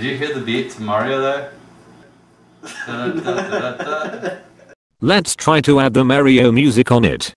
Did you hear the beat to Mario there? Da, da, da. Let's try to add the Mario music on it.